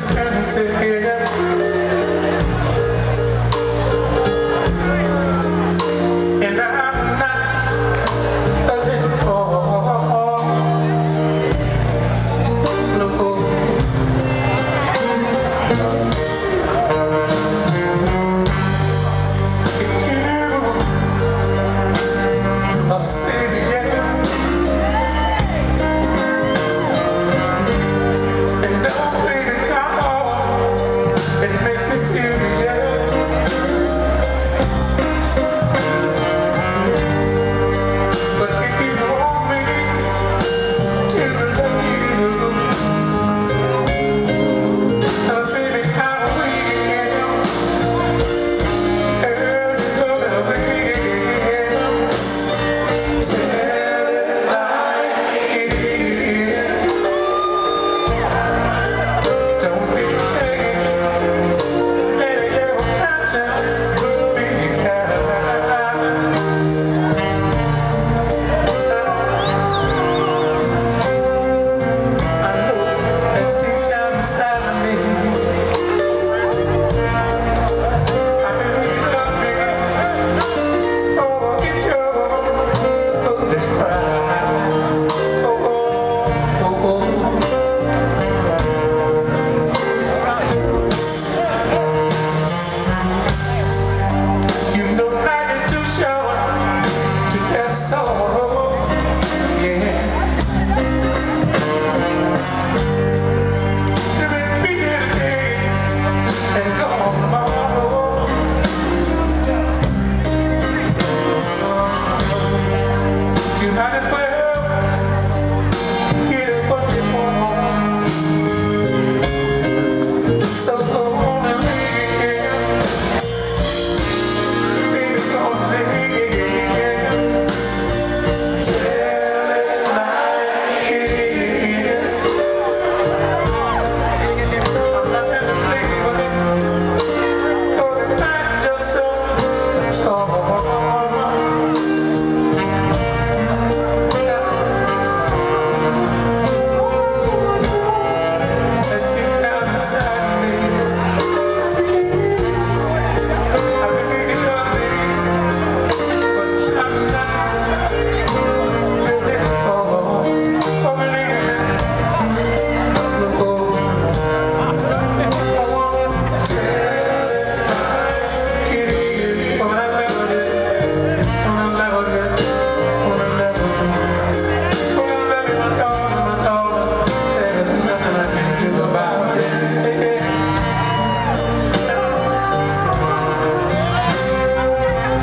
just trying to sit here.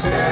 tell